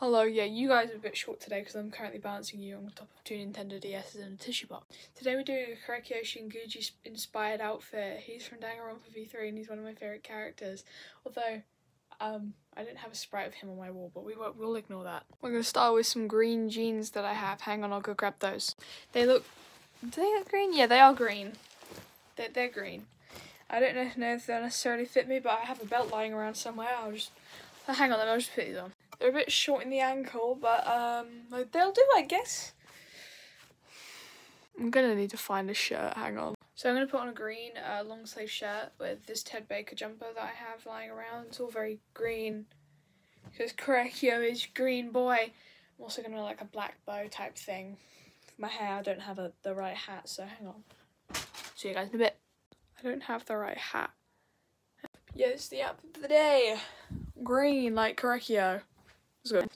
Hello, yeah, you guys are a bit short today because I'm currently balancing you on top of two Nintendo DS's and a tissue box. Today we're doing a Korekiyo Shinguji inspired outfit. He's from Danganronpa V3 and he's one of my favourite characters. Although, um, I didn't have a sprite of him on my wall, but we won't, we'll ignore that. We're going to start with some green jeans that I have. Hang on, I'll go grab those. They look, do they look green? Yeah, they are green. They're, they're green. I don't know if they'll necessarily fit me, but I have a belt lying around somewhere. I'll just, hang on, I'll just put these on. They're a bit short in the ankle, but um, they'll do, I guess. I'm gonna need to find a shirt. Hang on. So I'm gonna put on a green uh, long sleeve shirt with this Ted Baker jumper that I have lying around. It's all very green because Korekiyo is green boy. I'm also gonna like a black bow type thing. For my hair, I don't have a, the right hat, so hang on. See you guys in a bit. I don't have the right hat. Yeah, it's the outfit of the day. Green like Korekiyo. It's good.